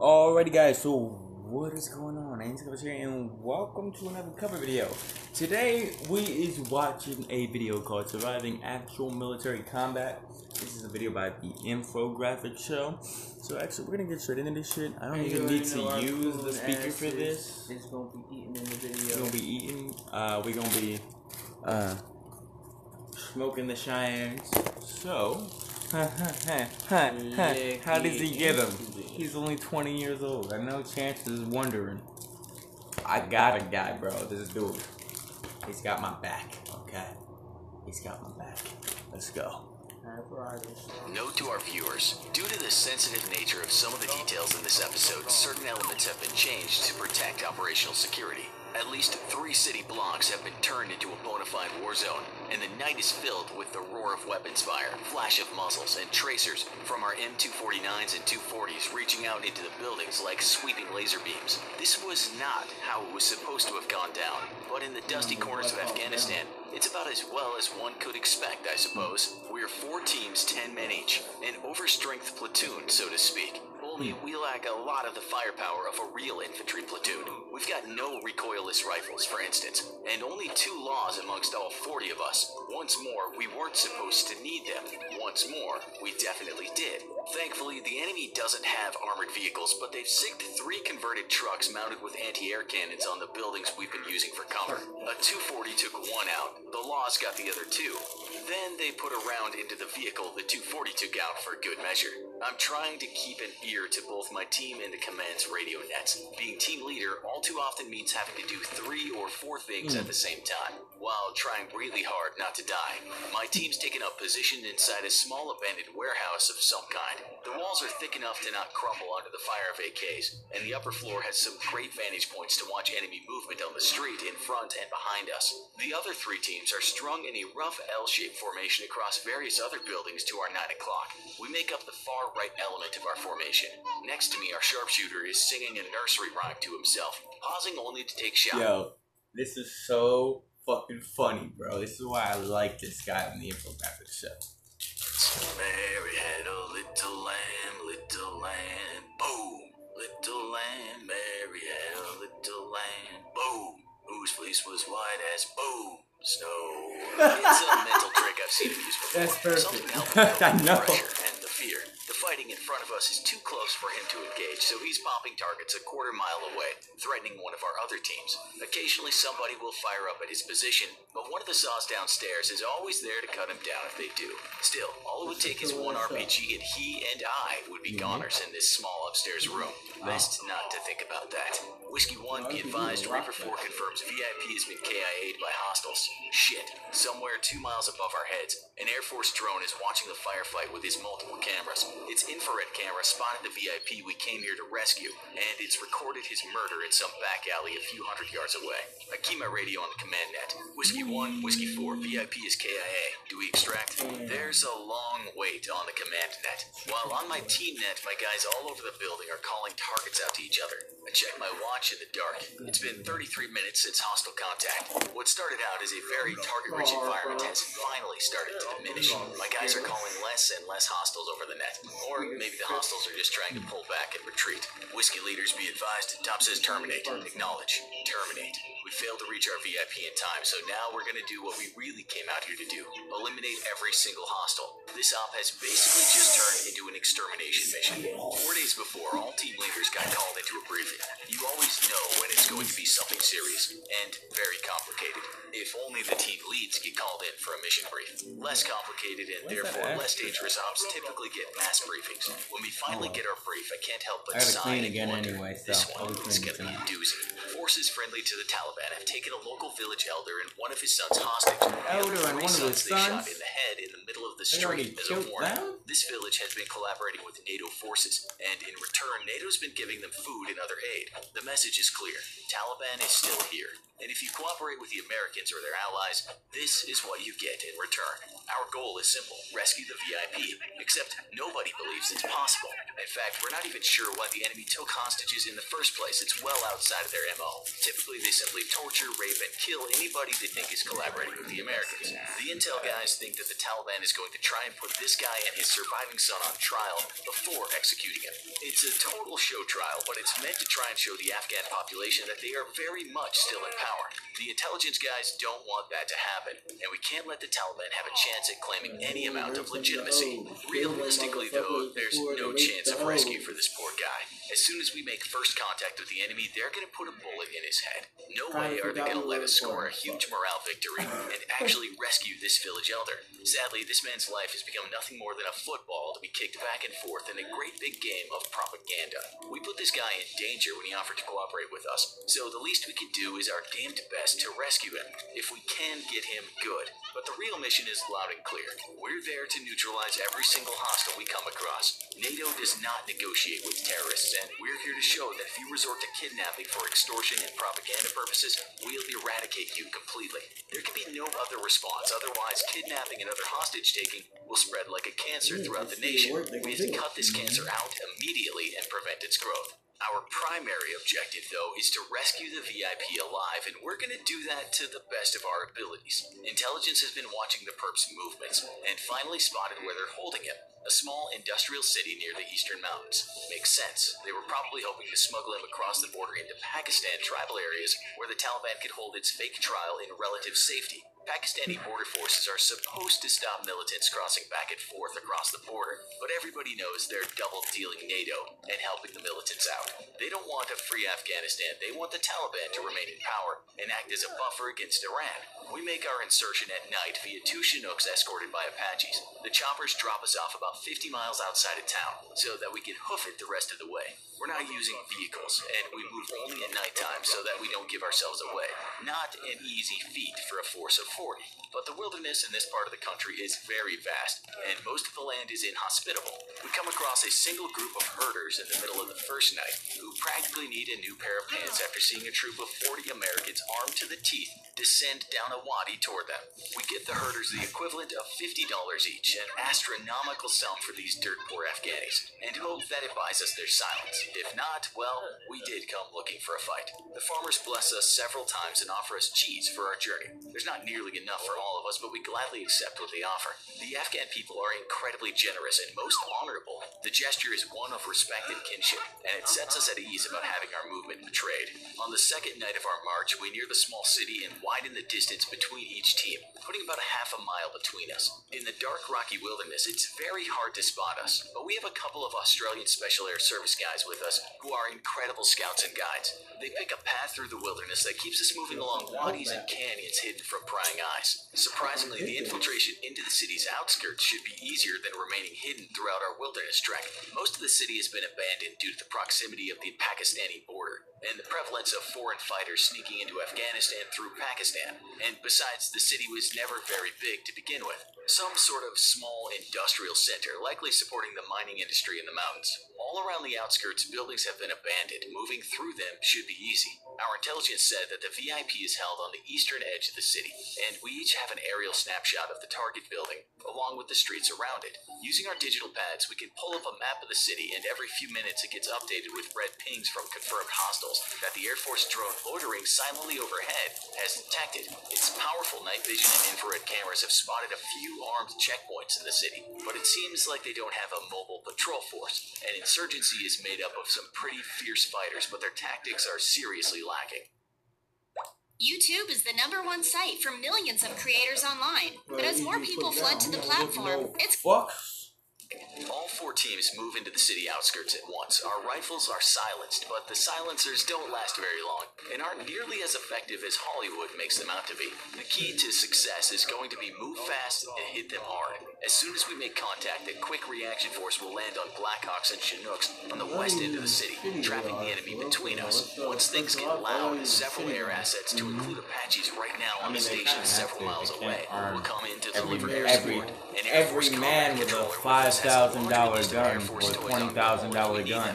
Alrighty guys, so what is going on? Ains here and welcome to another cover video. Today we is watching a video called Surviving Actual Military Combat. This is a video by the Infographic Show. So actually we're gonna get straight into this shit. I don't And even need to already know our use the speaker for this. It's gonna be eating in the We're gonna be eating, uh we're gonna be uh smoking the Cheyennes. So how does he get them? He's only 20 years old. I know Chance is wondering. I got a guy, bro. This dude. He's got my back, okay? He's got my back. Let's go. Note to our viewers, due to the sensitive nature of some of the details in this episode, certain elements have been changed to protect operational security. At least three city blocks have been turned into a bona fide war zone, and the night is filled with the roar of weapons fire, flash of muzzles, and tracers from our M249s and 240s reaching out into the buildings like sweeping laser beams. This was not how it was supposed to have gone down, but in the dusty mm, corners of Afghanistan, it's about as well as one could expect, I suppose. We're four teams, ten men each, an overstrength platoon, so to speak. Only hmm. we lack a lot of the firepower of a real infantry platoon. We've got no recoilless rifles, for instance, and only two LAWs amongst all 40 of us. Once more, we weren't supposed to need them. Once more, we definitely did. Thankfully, the enemy doesn't have armored vehicles, but they've sicked three converted trucks mounted with anti-air cannons on the buildings we've been using for cover. A 240 took one out. The LAWs got the other two. Then they put a round into the vehicle the 240 took out for good measure. I'm trying to keep an ear to both my team and the command's radio nets. Being team leader all too often means having to do three or four things at hmm. the same time, while trying really hard not to die. My team's taken up position inside a small abandoned warehouse of some kind. The walls are thick enough to not crumble under the fire of AKs, and the upper floor has some great vantage points to watch enemy movement on the street in front and behind us. The other three teams are strung in a rough L-shaped formation across various other buildings to our 9 o'clock. We make up the far right element of our formation. Next to me, our sharpshooter is singing a nursery rhyme to himself, pausing only to take shot. Yo, this is so fucking funny, bro. This is why I like this guy on the Infographic Show. Mary had a oh, little lamb, little lamb, boom. Little lamb, Mary had a oh, little lamb, boom. Whose fleece was white as boom. Snow. It's a mental trick I've seen him use before. That's perfect. Something build I the know. pressure and the fear. Fighting in front of us is too close for him to engage, so he's popping targets a quarter mile away, threatening one of our other teams. Occasionally, somebody will fire up at his position, but one of the SAWs downstairs is always there to cut him down if they do. Still, all it would take is one RPG, and he and I would be mhm. goners in this small upstairs room. Best not to think about that. Whiskey 1, be advised, Reaper 4 confirms VIP has been KIA'd by hostiles. Shit. Somewhere two miles above our heads, an Air Force drone is watching the firefight with his multiple cameras. Its infrared camera spotted the VIP we came here to rescue, and it's recorded his murder in some back alley a few hundred yards away. I keep my radio on the command net. Whiskey 1, Whiskey 4, VIP is KIA. Do we extract? There's a long wait on the command net. While on my team net, my guys all over the building are calling targets out to each other. I check my watch in the dark. It's been 33 minutes since hostile contact. What started out as a very target-rich environment has finally started to diminish. My guys are calling less and less hostiles over the net. Or maybe the hostiles are just trying to pull back and retreat. Whiskey leaders be advised, top says terminate. Acknowledge. Terminate. We failed to reach our VIP in time, so now we're gonna do what we really came out here to do. Eliminate every single hostile. This op has basically just turned into an extermination mission. Four days before, all team leaders got called into a briefing. You always know when it's going to be something serious and very complicated. If only the team leads get called in for a mission brief. Less complicated and therefore less dangerous typically get mass briefings. When we finally oh. get our brief, I can't help but I gotta sigh clean and again wonder, anyway, so this I'll one is gonna be a tonight. doozy. Forces friendly to the Taliban have taken a local village elder and one of his sons hostage. The Elder and three one of his they shot in the head in the middle of the They already street as a killed warning. them? This village has been collaborating with NATO forces, and in return, NATO's been giving them food and other aid. The message is clear Taliban is still here. And if you cooperate with the Americans or their allies, this is what you get in return. Our goal is simple rescue the VIP. Except nobody believes it's possible. In fact, we're not even sure why the enemy took hostages in the first place. It's well outside of their MO. Typically, they simply torture, rape, and kill anybody they think is collaborating with the Americans. The intel guys think that the Taliban is going to try and put this guy and his surviving son on trial before executing him. It's a total show trial, but it's meant to try and show the Afghan population that they are very much still in power. The intelligence guys don't want that to happen, and we can't let the Taliban have a chance at claiming any amount of legitimacy. Realistically, though, there's no chance of rescue for this poor guy. As soon as we make first contact with the enemy, they're gonna put a bullet in his head. No way are they gonna let us score a huge morale victory and actually rescue this village elder. Sadly, this man's life has become nothing more than a football to be kicked back and forth in a great big game of propaganda. We put this guy in danger when he offered to cooperate with us, so the least we can do is our damned best to rescue him, if we can get him good. But the real mission is loud and clear. We're there to neutralize every single hostile we come across. NATO does not negotiate with terrorists, and we're here to show that if you resort to kidnapping for extortion and propaganda purposes, we'll eradicate you completely. There can be no other response, otherwise, kidnapping and other hostage taking will spread like a cancer throughout the nation. We have to cut this cancer out immediately and prevent its growth. Our primary objective, though, is to rescue the VIP alive, and we're gonna do that to the best of our abilities. Intelligence has been watching the perp's movements and finally spotted where they're holding him a small industrial city near the eastern mountains. Makes sense. They were probably hoping to smuggle him across the border into Pakistan tribal areas where the Taliban could hold its fake trial in relative safety. Pakistani border forces are supposed to stop militants crossing back and forth across the border, but everybody knows they're double dealing NATO and helping the militants out. They don't want a free Afghanistan, they want the Taliban to remain in power and act as a buffer against Iran. We make our insertion at night via two Chinooks escorted by Apaches. The choppers drop us off about 50 miles outside of town so that we can hoof it the rest of the way. We're not using vehicles, and we move only at nighttime so that we don't give ourselves away. Not an easy feat for a force of 40, but the wilderness in this part of the country is very vast, and most of the land is inhospitable. We come across a single group of herders in the middle of the first night who practically need a new pair of pants after seeing a troop of 40 Americans armed to the teeth descend down a wadi toward them. We get the herders the equivalent of $50 each, an astronomical sum for these dirt poor Afghanis, and hope that it buys us their silence. If not, well, we did come looking for a fight. The farmers bless us several times and offer us cheese for our journey. There's not nearly enough for all of us, but we gladly accept what they offer. The Afghan people are incredibly generous and most honorable. The gesture is one of respect and kinship, and it sets us at ease about having our movement betrayed. On the second night of our march, we near the small city and widen the distance between each team, putting about a half a mile between us. In the dark, rocky wilderness, it's very hard to spot us, but we have a couple of Australian Special Air Service guys with us who are incredible scouts and guides. They pick a path through the wilderness that keeps us moving along wadis and canyons hidden from prying eyes. Surprisingly, the infiltration into the city's outskirts should be easier than remaining hidden throughout our wilderness trek. Most of the city has been abandoned due to the proximity of the Pakistani border and the prevalence of foreign fighters sneaking into Afghanistan through Pakistan. And besides, the city was never very big to begin with. Some sort of small industrial center, likely supporting the mining industry in the mountains. All around the outskirts, buildings have been abandoned. Moving through them should be easy. Our intelligence said that the VIP is held on the eastern edge of the city, and we each have an aerial snapshot of the target building, along with the streets around it. Using our digital pads, we can pull up a map of the city, and every few minutes it gets updated with red pings from confirmed hostiles that the Air Force drone loitering silently overhead has detected. Its powerful night vision and infrared cameras have spotted a few armed checkpoints in the city, but it seems like they don't have a mobile patrol force. An insurgency is made up of some pretty fierce fighters, but their tactics are seriously lacking. YouTube is the number one site for millions of creators online. But as more people flood to the platform, it's Fuck. All four teams move into the city outskirts at once. Our rifles are silenced, but the silencers don't last very long and aren't nearly as effective as Hollywood makes them out to be. The key to success is going to be move fast and hit them hard. As soon as we make contact, the quick reaction force will land on Blackhawks and Chinooks on the west end of the city, trapping the enemy between us. Once things get loud, several air assets, to include Apaches right now on the station several miles away, will come in to deliver air Every support. An Air Force every man with a controller with five us has a thousand dollar gun or twenty thousand dollar gun.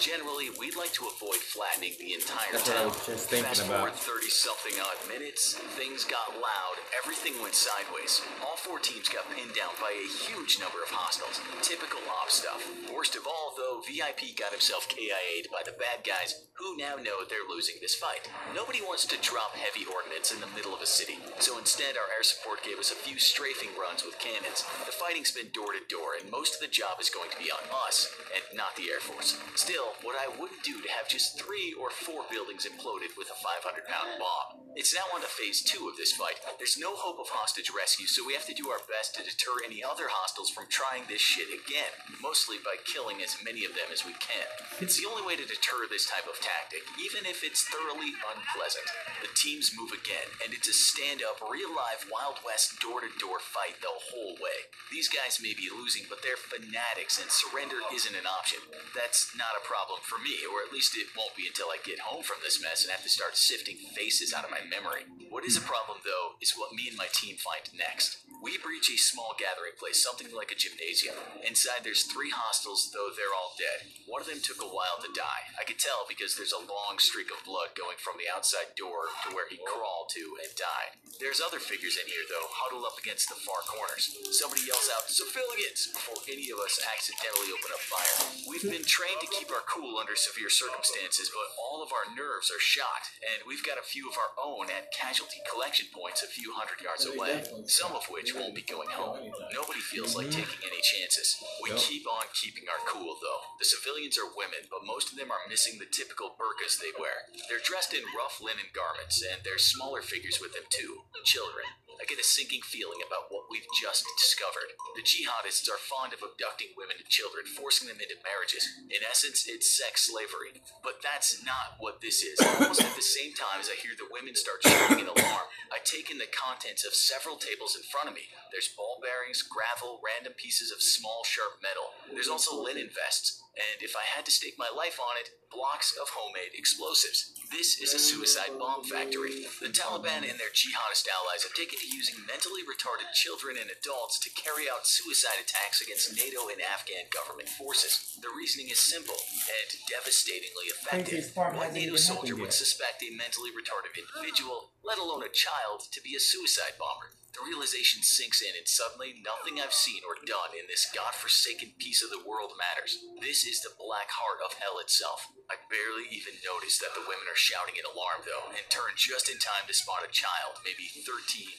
Generally, we'd like to avoid flattening the entire That's what I town. was just thinking Fast about. forward 30 something odd minutes, things got loud, everything went sideways. All four teams got pinned down by a huge number of hostiles. Typical op stuff. Worst of all, though, VIP got himself KIA'd by the bad guys who now know they're losing this fight. Nobody wants to drop heavy ordnance in the middle of a city, so instead our air support gave us a few strafing runs with cannons. The fighting's been door to door, and most of the job is going to be on us, and not the Air Force. Still, what I wouldn't do to have just three or four buildings imploded with a 500 pound bomb. It's now on to phase two of this fight. There's no hope of hostage rescue, so we have to do our best to deter any other hostiles from trying this shit again, mostly by killing as many of them as we can. It's the only way to deter this type of tactic, even if it's thoroughly unpleasant. The teams move again, and it's a stand up, real live Wild West door to door fight the whole way. These guys may be losing, but they're fanatics, and surrender isn't an option. That's not a problem for me, or at least it won't be until I get home from this mess and have to start sifting faces out of my memory. What is a problem, though, is what me and my team find next. We breach a small gathering place, something like a gymnasium. Inside, there's three hostiles, though they're all dead. One of them took a while to die. I could tell because there's a long streak of blood going from the outside door to where he crawled to and died. There's other figures in here, though, huddled up against the far corners. Somebody yells out, civilians, before any of us accidentally open up fire. We've been trained to keep our cool under severe circumstances, but all of our nerves are shot, and we've got a few of our own at casualty collection points a few hundred yards away, some of which won't be going home. Nobody feels like taking any chances. We keep on keeping our cool, though. The civilians are women, but most of them are missing the typical burqas they wear. They're dressed in rough linen garments, and there's smaller figures with them too children. I get a sinking feeling about what we've just discovered. The jihadists are fond of abducting women and children, forcing them into marriages. In essence, it's sex slavery. But that's not what this is. Almost at the same time as I hear the women start shouting an alarm, I take in the contents of several tables in front of me. There's ball bearings, gravel, random pieces of small, sharp metal. There's also linen vests. And if I had to stake my life on it, blocks of homemade explosives. This is a suicide bomb factory. The Taliban and their jihadist allies have taken to using mentally retarded children and adults to carry out suicide attacks against NATO and Afghan government forces. The reasoning is simple and devastatingly effective. What NATO soldier would suspect a mentally retarded individual, let alone a child, to be a suicide bomber? The realization sinks in, and suddenly nothing I've seen or done in this godforsaken piece of the world matters. This is the black heart of hell itself. I barely even notice that the women are shouting an alarm, though, and turn just in time to spot a child, maybe 13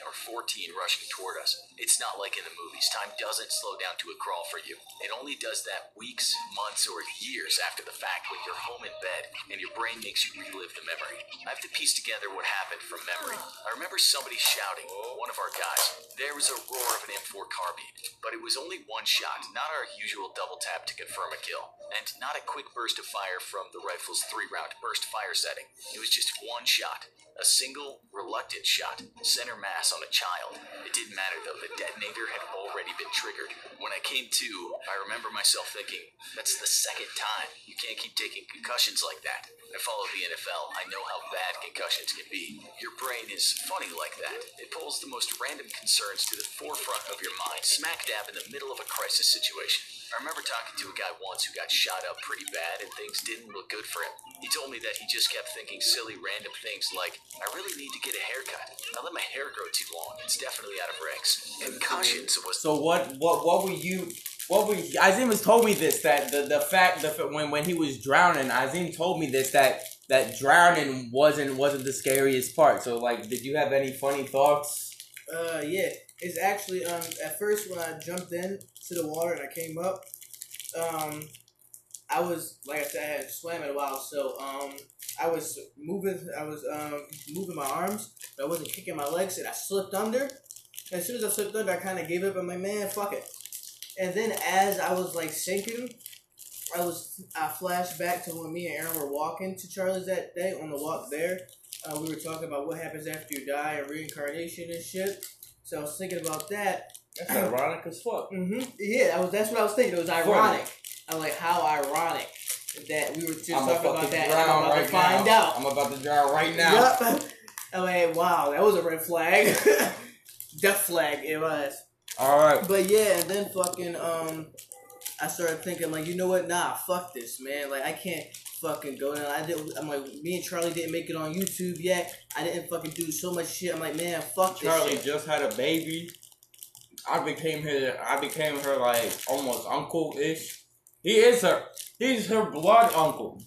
or 14, rushing toward us. It's not like in the movies. Time doesn't slow down to a crawl for you. It only does that weeks, months, or years after the fact when you're home in bed and your brain makes you relive the memory. I have to piece together what happened from memory. I remember somebody shouting, one of our guys. There was a roar of an M4 carbine, but it was only one shot, not our usual double tap to confirm a kill, and not a quick burst of fire from the rifle's three round burst fire setting. It was just one shot. A single, reluctant shot, center mass on a child. It didn't matter though, the detonator had already been triggered. When I came to, I remember myself thinking, that's the second time. You can't keep taking concussions like that. I follow the NFL. I know how bad concussions can be. Your brain is funny like that. It pulls the most random concerns to the forefront of your mind, smack dab in the middle of a crisis situation. I remember talking to a guy once who got shot up pretty bad and things didn't look good for him. He told me that he just kept thinking silly random things like, I really need to get a haircut. I let my hair grow too long. It's definitely out of regs. Concussions was So what what what were you what were you, Azim has told me this that the the fact that when when he was drowning, Azim told me this that that drowning wasn't wasn't the scariest part. So like, did you have any funny thoughts? Uh, yeah. It's actually um at first when I jumped in to the water and I came up, um, I was like I said I had swam in a while, so um I was moving I was um moving my arms, but I wasn't kicking my legs, and I slipped under. As soon as I slipped under, I kind of gave up. I'm like, man, fuck it. And then as I was like sinking, I was I flashed back to when me and Aaron were walking to Charlie's that day on the walk there. Uh, we were talking about what happens after you die and reincarnation and shit. So I was thinking about that. That's ironic as fuck. hmm Yeah, that was that's what I was thinking. It was ironic. I was like, how ironic that we were just I'm talking about that. I'm about right to find now. out. I'm about to drown right now. Yup. I'm like, wow, that was a red flag. Death flag, it was. All right. But yeah, and then fucking um, I started thinking like, you know what? Nah, fuck this, man. Like I can't fucking go down. I did. I'm like, me and Charlie didn't make it on YouTube yet. I didn't fucking do so much shit. I'm like, man, fuck this Charlie just had a baby. I became her. I became her like almost uncle ish. He is her. He's her blood uncle.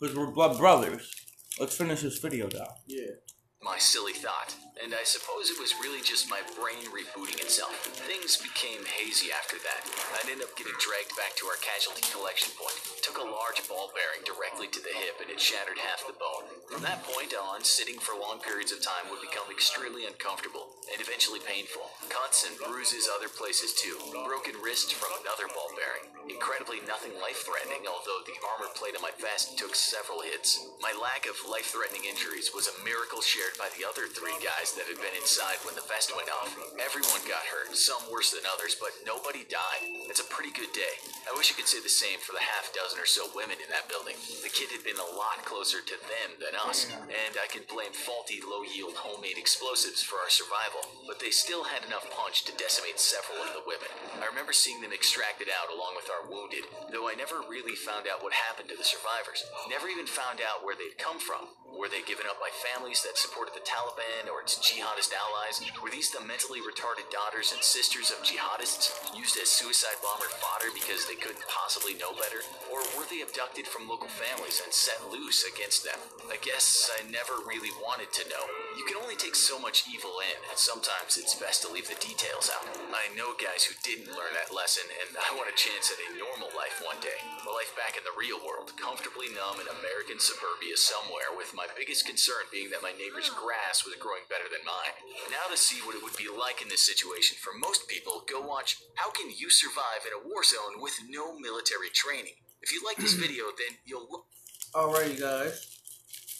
Cause we're blood brothers. Let's finish this video, now. Yeah. My silly thought, and I suppose it was really just my brain rebooting itself. Things became hazy after that. I'd end up getting dragged back to our casualty collection point. Took a large ball bearing directly to the hip and it shattered half the bone. From that point on, sitting for long periods of time would become extremely uncomfortable and eventually painful. Cuts and bruises other places too. Broken wrist from another ball bearing. Incredibly nothing life-threatening, although the armor plate on my vest took several hits. My lack of life-threatening injuries was a miracle by the other three guys that had been inside when the vest went off. Everyone got hurt, some worse than others, but nobody died. It's a pretty good day. I wish I could say the same for the half dozen or so women in that building. The kid had been a lot closer to them than us, and I can blame faulty low-yield homemade explosives for our survival, but they still had enough punch to decimate several of the women. I remember seeing them extracted out along with our wounded, though I never really found out what happened to the survivors. Never even found out where they'd come from. Were they given up by families that supported the Taliban or its jihadist allies? Were these the mentally retarded daughters and sisters of jihadists used as suicide bomber fodder because they couldn't possibly know better? Or were they abducted from local families and set loose against them? I guess I never really wanted to know. You can only take so much evil in, and sometimes it's best to leave the details out. I know guys who didn't learn that lesson, and I want a chance at a normal life one day. A life back in the real world, comfortably numb in American suburbia somewhere, with my biggest concern being that my neighbor's grass was growing better than mine. Now to see what it would be like in this situation for most people, go watch How Can You Survive in a War Zone with No Military Training. If you like this video, then you'll Alrighty, guys.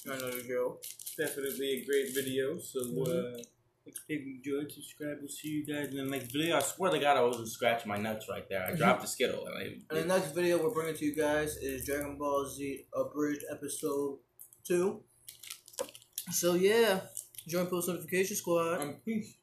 Another go. Definitely a great video. So, uh, if you enjoyed, subscribe. We'll see you guys in the next video. I swear to God, I wasn't scratching my nuts right there. I dropped the skittle. And I, And the next video we're bringing to you guys is Dragon Ball Z Abridged Episode 2. So, yeah. Join Post Notification Squad. um, peace.